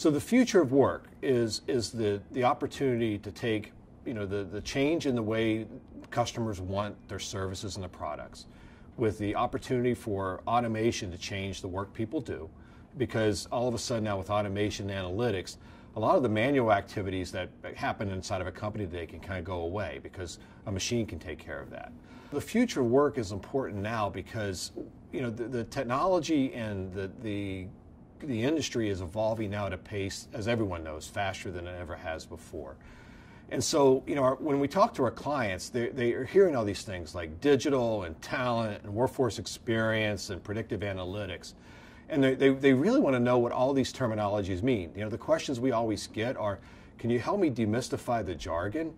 So the future of work is is the the opportunity to take you know the the change in the way customers want their services and their products, with the opportunity for automation to change the work people do, because all of a sudden now with automation and analytics, a lot of the manual activities that happen inside of a company today can kind of go away because a machine can take care of that. The future of work is important now because you know the, the technology and the, the the industry is evolving now at a pace, as everyone knows, faster than it ever has before. And so, you know, our, when we talk to our clients, they, they are hearing all these things like digital and talent and workforce experience and predictive analytics. And they, they, they really want to know what all these terminologies mean. You know, the questions we always get are, can you help me demystify the jargon?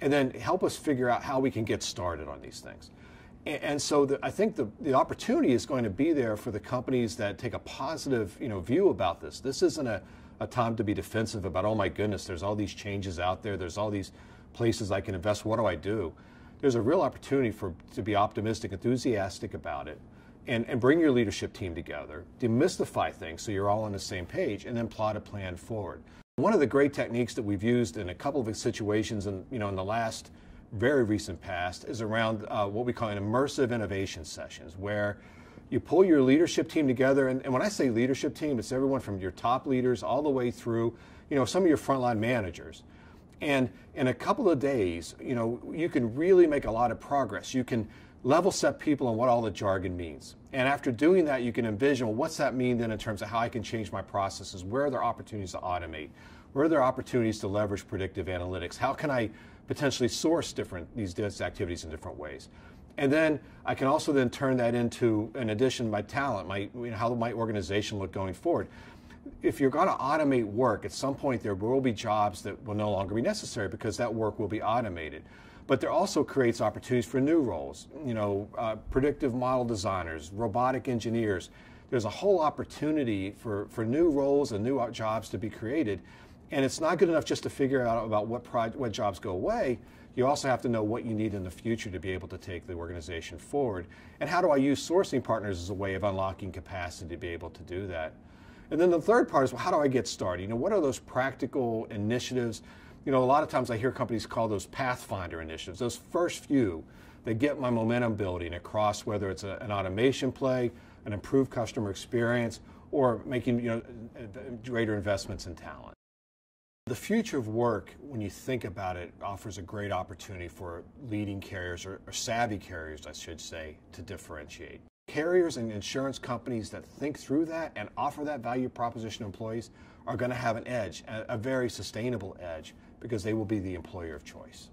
And then help us figure out how we can get started on these things. And so the, I think the, the opportunity is going to be there for the companies that take a positive you know, view about this. This isn't a, a time to be defensive about, oh my goodness, there's all these changes out there, there's all these places I can invest, what do I do? There's a real opportunity for to be optimistic, enthusiastic about it, and, and bring your leadership team together, demystify things so you're all on the same page, and then plot a plan forward. One of the great techniques that we've used in a couple of situations in, you know, in the last very recent past is around uh, what we call an immersive innovation sessions, where you pull your leadership team together. And, and, when I say leadership team, it's everyone from your top leaders all the way through, you know, some of your frontline managers. And in a couple of days, you know, you can really make a lot of progress. You can level set people on what all the jargon means. And after doing that, you can envision, well, what's that mean then in terms of how I can change my processes? Where are there opportunities to automate? Where are there opportunities to leverage predictive analytics? How can I potentially source different these activities in different ways. And then I can also then turn that into, in addition, my talent, my you know, how my organization look going forward. If you're going to automate work, at some point there will be jobs that will no longer be necessary because that work will be automated. But there also creates opportunities for new roles. You know, uh, predictive model designers, robotic engineers. There's a whole opportunity for, for new roles and new jobs to be created and it's not good enough just to figure out about what, what jobs go away. You also have to know what you need in the future to be able to take the organization forward. And how do I use sourcing partners as a way of unlocking capacity to be able to do that? And then the third part is well, how do I get started? You know, what are those practical initiatives? You know, a lot of times I hear companies call those Pathfinder initiatives, those first few that get my momentum building across whether it's a, an automation play, an improved customer experience, or making you know greater investments in talent. The future of work, when you think about it, offers a great opportunity for leading carriers, or, or, savvy carriers, I should say, to differentiate. Carriers and insurance companies that think through that and offer that value proposition to employees are going to have an edge, a, a very sustainable edge, because they will be the employer of choice.